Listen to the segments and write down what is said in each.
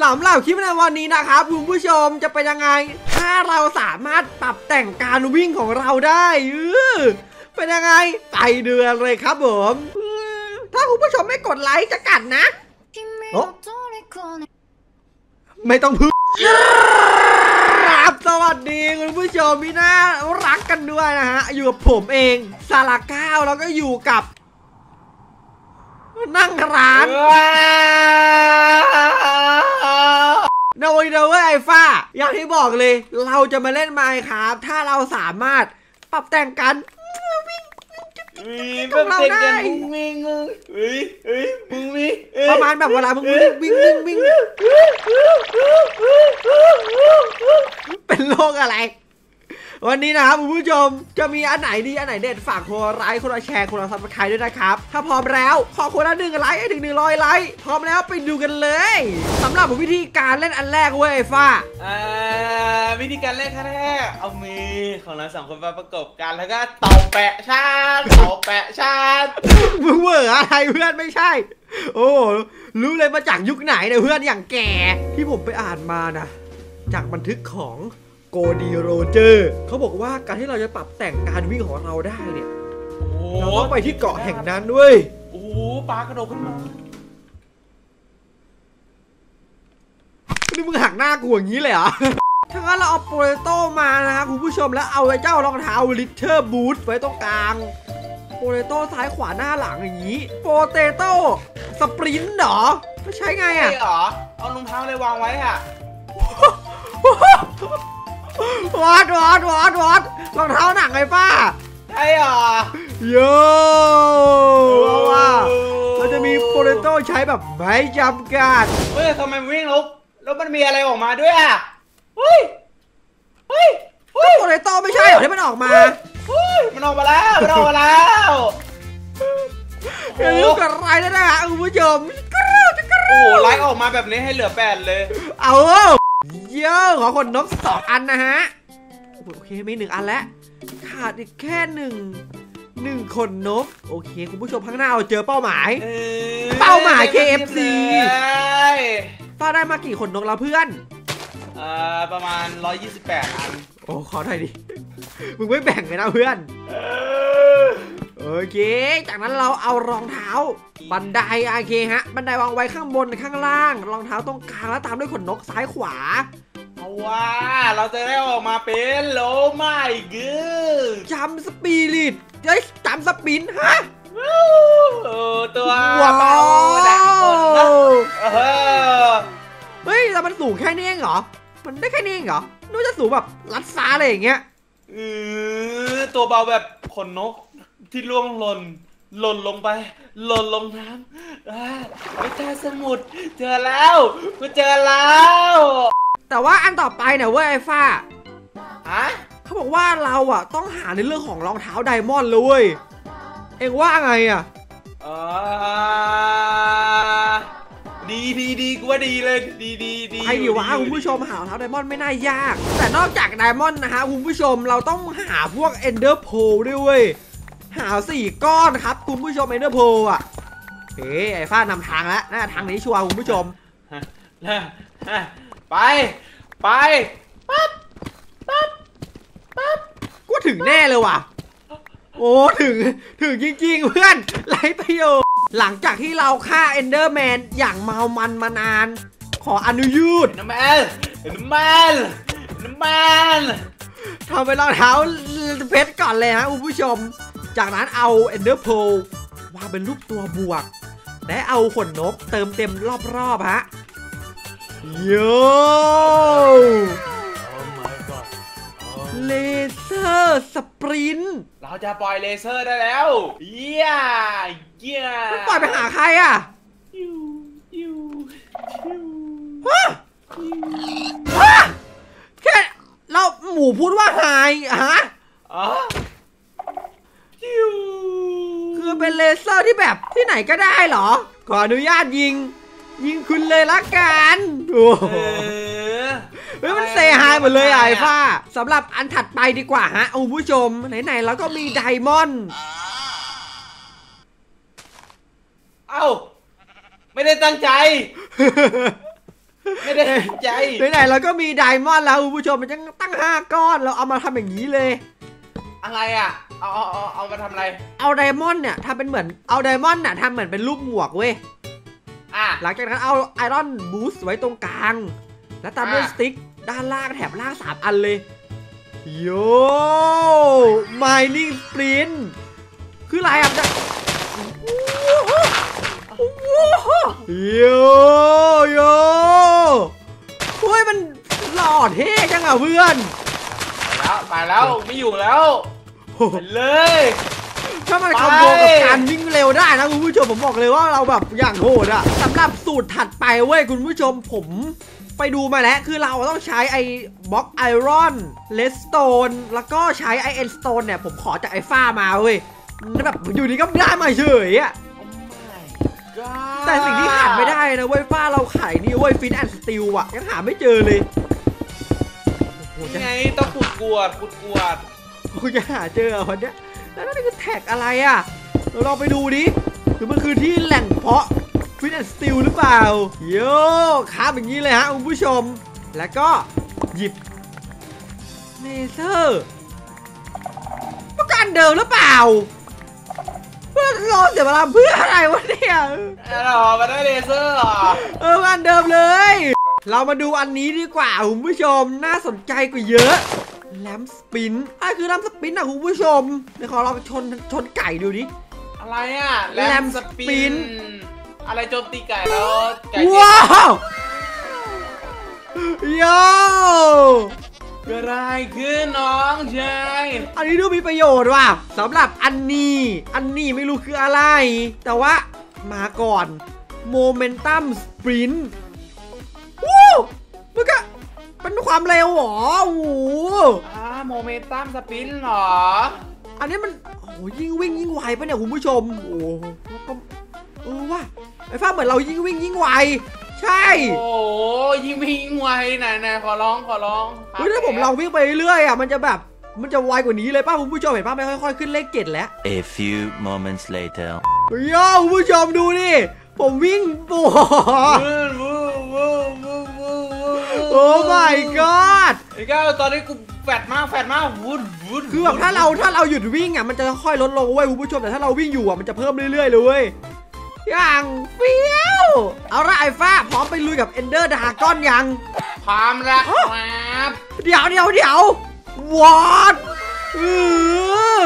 สำหรับคลิปในวันนี้นะครับคุณผู้ชมจะเป็นยังไง ถ้าเราสามารถปรับแต่งการวิ่งของเราได้เออเป็นยังไงไปดูกันเลยครับผมเออถ้าคุณผู้ชมไม่กดไลค์จะกัดนะおไม่ต้องพึ่งครับสวัสดีคุณผู้ชมพี่น่ารักกันด้วยนะฮะ อยู่กับผมเองซาลาก้าวแล้วก็อยู่กับ นั่งร้านโดยเดเวอร์ไอฟ้า อย่างที่บอกเลย เราจะมาเล่น Minecraft ถ้าเราสามารถปรับแต่งกันแบบเด็กกันมุ้งมิ้งเฮ้ยเฮ้ยมุ้งมิ้งประมาณแบบเวลามึงวิ่งวิ่งวิ่งวิ่งเป็นโรคอะไร วันนี้นะครับคุณผู้ชมจะมีอันไหนดีอันไหนเด็ดฝากคนละไลค์คนละแชร์คนละ subscribe ด้วยนะครับ ถ้าพร้อมแล้วขอคนละหนึ่งไลค์ให้ถึงหนึ่งร้อยไลค์พร้อมแล้วไปดูกันเลยสำหรับวิธีการเล่นอันแรกเว้ยไอ้ฟ้าอ่าวิธีการเล่นครั้งแรกเอามือของเราสองคนมาประกบกันแล้วก็ตบแปะชาติตบแปะชาติมึงเวอร์อะไรเพื่อนไม่ใช่ โอ้รู้เลยมาจากยุคไหนเนี่ยเพื่อนอย่างแก่ที่ผมไปอ่านมานะจากบันทึกของ โกดีโรเจอร์เขาบอกว่าการที่เราจะปรับแต่งการวิ่งของเราได้เนี่ยเราต้องไปที่เกาะแห่งนั้นด้วยโอ้โหปลากระโดดขึ้นมานี่มึงหักหน้ากูอย่างนี้เลยเหรอถ้างั้นเราเอา potato มานะครับคุณผู้ชมแล้วเอาไอ้เจ้ารองเท้า leather boot ไว้ตรงกลาง potato ซ้ายขวาหน้าหลังอย่างนี้ potato sprint เหรอไม่ใช่ไงใช่อะเหรอเอารองเท้าเลยวางไว้อะ วอดวอดวอดวอดรองเท้าหนังไอ้ป้าใช่เหรอโย่ว่าเราจะมีโปเตโต้ใช้แบบไม่จำกัดเฮ้ยทำไมมันวิ่งลุกแล้วมันมีอะไรออกมาด้วยอะเฮ้ยเฮ้ยเฮ้ยโปเตโต้ไม่ใช่เหรอที่มันออกมาเฮ้ยมันออกมาแล้วมันออกมาแล้วอย่าลืมกดไลค์ด้วยนะฮะคุณผู้ชมกรูดกรูโอ้โหดไลค์ออกมาแบบนี้ให้เหลือแปดเลย เอา เยอะขอคนนกสองอันนะฮะ โอเคมีหนึ่งอันแล้วขาดอีกแค่หนึ่งหนึ่งคนนก โอเค คุณผู้ชมข้างหน้าเราเจอเป้าหมายออเป้าหมาย KFC เลยป้าได้มากี่คนนกแล้วเพื่อนเอ่อประมาณ 128 อัน โอ้ ขอหน่อยดิ มึงไม่แบ่งเลยนะเพื่อน โอเค จากนั้นเราเอารองเท้า บันไดโอเคฮะ บันไดวางไว้ข้างบนข้างล่าง รองเท้าตรงกลางแล้วตามด้วยขนนกซ้ายขวาเอาว่าเราจะได้ออกมาเป็นโลไม่กึจำสปิริตเฮ้ยจำสปินฮะเออตัวว้าเบาวดังคนนะวเออเฮ้ยแต่มันสูงแค่นี้เองเหรอ มันได้แค่นี้เองเหรอนึกว่าจะสูงแบบลัดฟ้าอะไรอย่างเงี้ยเออตัวเบาแบบขนนก ที่ร่วงหล่นหล่นลงไป หล่นลงน้ำอ่าไปเจอสมุด เจอแล้วกูเจอแล้วแต่ว่าอันต่อไปเนี่ยเว้ยไอ้ฟ้าฮะเขาบอกว่าเราอะต้องหาในเรื่องของรองเท้า diamond เลยเว้ยเอ็งว่าไงอะ อ่าดีดีดีกูว่าดีเลยดีดีดีใครดีวะคุณผู้ชมหารองเท้า diamond ไม่น่ายาก แต่นอกจาก diamond นะฮะคุณผู้ชมเราต้องหาพวก Ender Pearlด้วยเว้ย หาสี่ก้อนครับ คุณผู้ชม Ender Pearl อะเฮ้ยไอ้ฟ้านำทางแล้วน่าทางนี้ชัวร์คุณผู้ชมฮะฮะไป ไป ปั๊บ ปั๊บ ปั๊บกูถึงแน่เลยว่ะ โอ้ ถึง ถึงจริงๆ เพื่อนไรประโยชน์ หลังจากที่เราฆ่า Enderman อย่างเมามันมานาน ขออนุยืดน้ำมันน้ำมันนำมันทำเป็นรองเท้าเพชรก่อนเลยฮะคุณผู้ชม จากนั้นเอา Ender Pearl วางเป็นรูปตัวบวก และเอาขนนกเติมเต็มรอบๆฮะโย laser sprint เราจะปล่อยเลเซอร์ได้แล้วเยี่ยเยี่ยมันปล่อยไปหาใครอะยิวยิวยิวฮะฮะแค่เราหมูพูดว่าหายฮะอ๋อยิว คือเป็นเลเซอร์ที่แบบที่ไหนก็ได้เหรอ ขออนุญาตยิง ยิงคุณเลยละกันโอ้โหเออเฮ้ยมันเซฮายหมดเลยอะไอ้ฟ้าสำหรับอันถัดไปดีกว่าฮะคุณผู้ชม ไหนๆเราก็มีไดมอนด์เอ้า ไม่ได้ตั้งใจ ไม่ได้ตั้งใจไหนๆเราก็มีไดมอนด์แล้วคุณผู้ชมมันยังตั้งห้าก้อนเราเอามาทำอย่างนี้เลย อะไรอะ เอาเอาเอาเอามาทำอะไร เอาไดมอนด์เนี่ยทำเป็นเหมือนเอาไดมอนด์น่ะทำเหมือนเป็นรูปหมวกเว้ย อะ หลังจากนั้นเอาไอรอนบูสต์ไว้ตรงกลาง แล้วตามด้วยอะ สติ๊กด้านล่างแถบล่างสามอันเลย โย mining sprint คืออะไรอะจะโยโยเฮ้ยมันหล่อเท่จังอะเพื่อน ไปแล้วไปแล้วไม่อยู่แล้ว ไปเลย ถ้ามันไปคอมโบกับการวิ่งเร็วได้นะคุณผู้ชมผมบอกเลยว่าเราแบบอย่างโหดอะสำหรับสูตรถัดไปเว้ยคุณผู้ชมผมไปดูมาแล้วคือเราต้องใช้ไอ้บล็อก iron redstone แล้วก็ใช้ไอ้ end stone เนี่ยผมขอจากไอ้ฟ้ามาเว้ยแล้วแบบอยู่ดีก็ได้มาเฉยอะโอ้ my god แต่สิ่งที่ขาดไม่ได้นะเว้ยฟ้าเราขายนี่เว้ย flint and steel อะยังหาไม่เจอเลยโอ้โหจะยังไงต้องขุดกวดขุดกวด กูจะหาเจอเหรอวันเนี้ยแล้วนั่นคือแท็กอะไรอะเราลองไปดูดิหรือมันคือที่แหล่งเพาะ flint and steel หรือเปล่าโย่ค้าแบบนี้เลยฮะคุณผู้ชม แล้วก็หยิบเลเซอร์ต้องการเดิมหรือเปล่าเพื่อรอเสียเวลาเพื่ออะไรวะเนี่ยหรอมาได้เลเซอร์เหรอเอออันเดิมเลย เรามาดูอันนี้ดีกว่าคุณผู้ชมน่าสนใจกว่าเยอะ Ram Sprint อะคือ Ram Sprint อะคุณผู้ชมเดี๋ยวขอเราไปชนชนไก่ดูดิอะไรอะ Ram Sprint อะไรโจมตีไก่แล้วไก่ว้าวโย่เกิดอะไรขึ้นน้องชายอันนี้ดูมีประโยชน์ว่ะสำหรับอันนี้ อันนี้ไม่รู้คืออะไร แต่ว่ามาก่อนโมเมนตัมสปรินต์วู้มันก็ เป็นความเร็วเหรอโอ้โหอ่า Momentum Sprint เหรอ อันนี้มันโอ้โหยิ่งวิ่งยิ่งไวปะเนี่ยคุณผู้ชม โอ้โหแล้วก็เออว่ะไอ้ฟ้าเหมือนเรายิ่งวิ่งยิ่งไว ใช่ โอ้ยยิงไม่ยิงไวไหนไหนขอร้องขอร้องเฮ้ยถ้าผมลองวิ่งไปเรื่อยๆอะมันจะแบบมันจะไวกว่านี้เลยป้าคุณผู้ชมเห็นป้าไม่ค่อยๆขึ้นเลขเจ็ดแล้ว A few moments later. โย่คุณผู้ชมดูนี่ผมวิ่งโอ้โหวู้วู้วู้วู้วู้วู้ โอ้ my god ไอ้ก้าวตอนนี้กูfast มาก fast มากวุ้นวุ้นคือแบบถ้าเราถ้าเราหยุดวิ่งอะมันจะค่อยลดลงเว้ยคุณผู้ชมแต่ถ้าเราวิ่งอยู่อะมันจะเพิ่มเรื่อยๆเลยเว้ยอย่างเฟี้ยว เอาละไอ้ฟ้าพร้อมไปลุยกับ Ender Dragon ยังพร้อมแล้วครับเดี๋ยวเดี๋ยวเดี๋ยว what เออ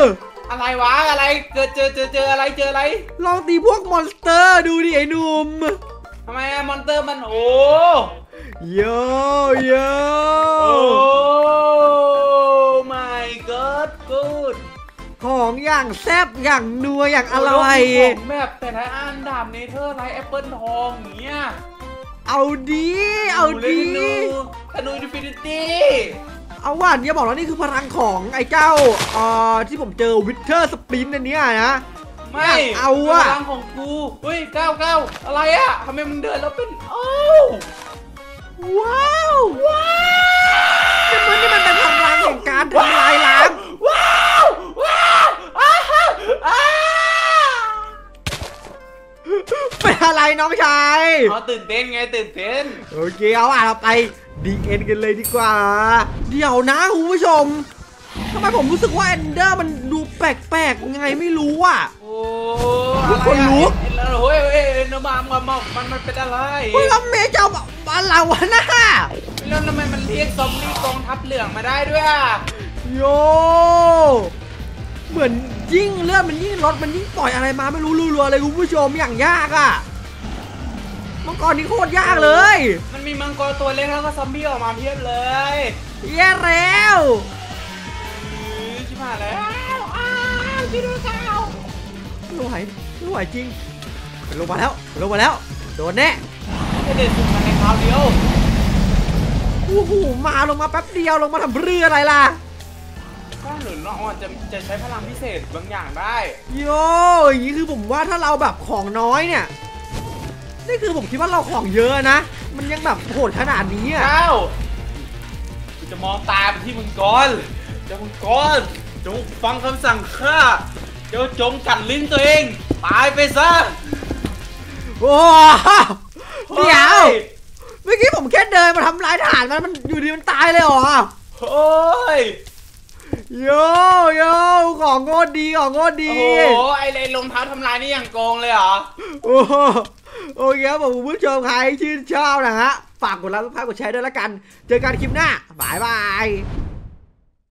อะไรวะอะไรเกิดเจอเจอเจออะไรเจออะไรลองตีพวก monster ดูดิไอ้หนุ่มทำไมอะ monster มันโอ้ โยโยโอ้ my god good ของอย่างแซ่บอย่างนัวอย่างอร่อยของแบบแต่ละอันดาบ Netherite แอปเปิลทองอย่างเงี้ยเอาดี เอาดีธนูธนู Infinity เอาว่านอย่าบอกว่านี่คือพลังของไอ้เจ้าเอ่อที่ผมเจอ Wither Sprint อันเนี้ยนะไม่เอาอะพลังของกูเฮ้ยก้าวก้าวอะไรอะทำไมมึงเดินแล้วเป็นโอ้ ว้าวว้าวนี่มันนี่มันเป็นพลังแห่งการทำลายล้างว้าวว้าวอ้าวอ้าวเป็นอะไรน้องชายอ๋อตื่นเต้นไงตื่นเต้นโอเคเอาอะเราไป The End กันเลยดีกว่า เดี๋ยวนะคุณผู้ชมทำไมผมรู้สึกว่า Ender มันดูแปลกๆไงไม่รู้อะโอ้ทุกคนลุกแล้วเฮ้ยเฮ้ยเนื้อมามามามันมันเป็นอะไรเฮ้ยแล้วเมย์จะเอา บ้านเราวะนะแล้วทำไมมันเรียกซอมบี้กองทัพเหลืองมาได้ด้วยอะโยเหมือนยิ่งเลือดมันยิ่งลดมันยิ่งปล่อยอะไรมาไม่รู้รัวๆเลยคุณผู้ชมอย่างยากอะมังกรนี่โคตรยากเลย มันมีมังกรตัวเล็กแล้วก็ซอมบี้ออกมาเพียบเลยแย่แล้วชิบหายแล้วอ้าวช่วยด้วยก้าวไม่ไหวไม่ไหวจริงลงมาแล้วลงมาแล้ว โดนแน่ไม่ได้สุดาในคราวเดียวโอ้โหมาลงมาแป๊บเดียวลงมาทำเรืออะไรล่ะก็หรือน้องจะจะใช้พลังพิเศษบางอย่างได้โย่อย่างนี้คือผมว่าถ้าเราแบบของน้อยเนี่ยนี่คือผมคิดว่าเราของเยอะนะ มันยังแบบโหดขนาดนี้อะก้าวกูจะมองตาไปที่มังกรเจ้ามังกรจงฟังคำสั่งข้าเจ้าจงกัดลิ้นตัวเอง ตายไปซะโอ้เดี๋ยว เมื่อกี้ผมแค่เดินมาทำลายฐานมันมันอยู่ดีมันตายเลยเหรอโอ้ยโยโยของโคตรดีของโคตรดีโอ้โหไอ้เลยรองเท้าทำลายนี่อย่างโกงเลยเหรอโอ้โหโอเคครับผมคุณผู้ชมใครชื่นชอบนะฮะฝากกดไลค์กดแชร์กดแชร์ด้วยละกัน เจอกันคลิปหน้าบายบาย